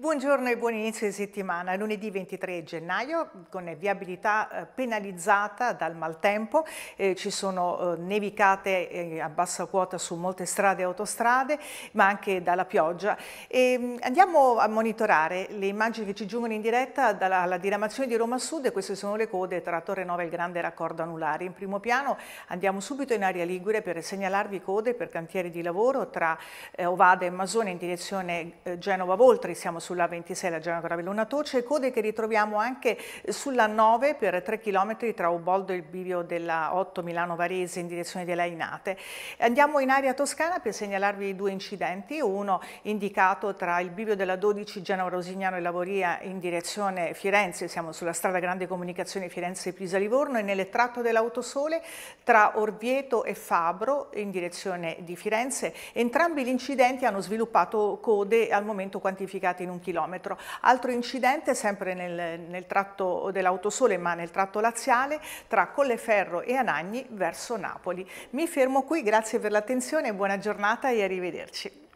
Buongiorno e buon inizio di settimana. Lunedì 23 gennaio con viabilità eh, penalizzata dal maltempo, eh, ci sono eh, nevicate eh, a bassa quota su molte strade e autostrade, ma anche dalla pioggia. E, mm, andiamo a monitorare le immagini che ci giungono in diretta dalla diramazione di Roma Sud e queste sono le code tra Torre Nova e il Grande Raccordo Anulare. In primo piano andiamo subito in area Ligure per segnalarvi code per cantieri di lavoro tra eh, Ovada e Masone in direzione eh, Genova-Voltri, siamo sulla 26 la Genova Gravellona Toce, code che ritroviamo anche sulla 9 per 3 km tra Uboldo e il bivio della 8 Milano Varese in direzione della Inate. Andiamo in area toscana per segnalarvi due incidenti, uno indicato tra il bivio della 12 Genova Rosignano e Lavoria in direzione Firenze, siamo sulla strada Grande Comunicazione Firenze-Pisa-Livorno e nel tratto dell'autosole tra Orvieto e Fabro in direzione di Firenze. Entrambi gli incidenti hanno sviluppato code al momento quantificate in chilometro. Altro incidente sempre nel, nel tratto dell'autosole ma nel tratto laziale tra Colleferro e Anagni verso Napoli. Mi fermo qui, grazie per l'attenzione, buona giornata e arrivederci.